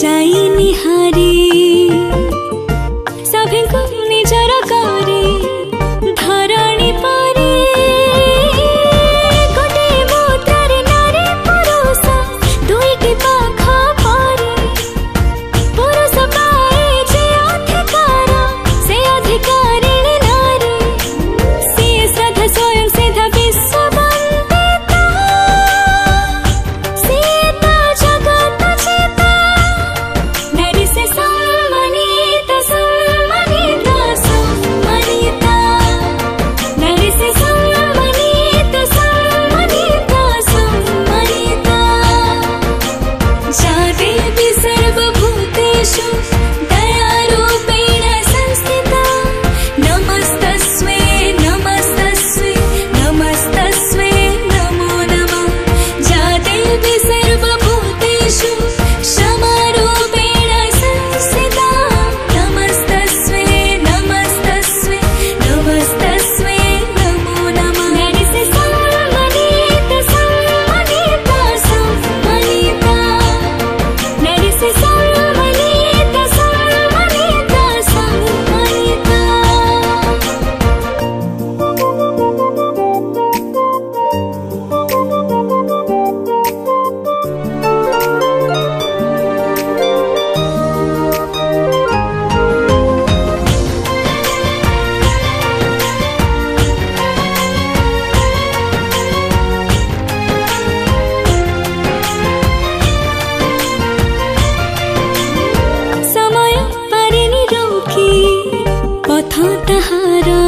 जाई निहारे कहाँ